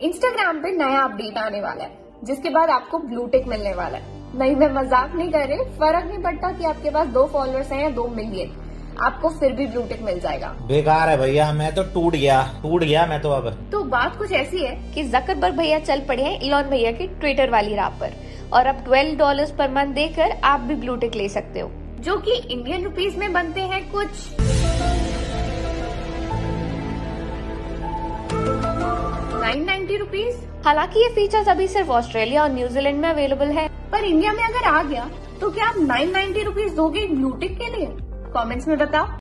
Instagram पे नया update आने वाला है जिसके बाद आपको ब्लू टिक मिलने वाला है। नहीं मैं मज़ाक नहीं कर रही फ़र्क नहीं पड़ता कि आपके पास दो फॉलोअर्स हैं या दो मिलियन आपको फिर भी ब्लू टिक मिल जाएगा। बेकार है भैया मैं तो टूट गया टूट गया मैं तो अब। तो बात कुछ ऐसी है कि जकरबर्ग भैया चल पड़े हैं इलॉन भैया की ट्विटर वाली राह पर और अब 12 डॉलर्स पर मंथ देकर आप भी ब्लू टिक ले सकते हो जो कि इंडियन रुपीस में बनते हैं कुछ। नाइन रुपीस रुपीज़ हालाँकि ये फीचर्स अभी सिर्फ़ ऑस्ट्रेलिया और न्यूजीलैंड में अवेलेबल है। पर इंडिया में अगर आ गया तो क्या आप नाइन नाइन्टी रुपीज़ दोगे ब्लूटिक के लिए? कमेंट्स में बताओ।